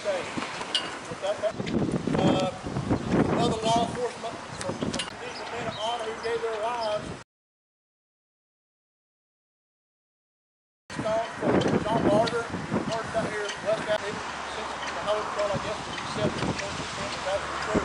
Okay. Uh, another law enforcement, these men of honor who gave their lives. John Barter, parked out here, left out here, since the Hollywood I guess, was accepted.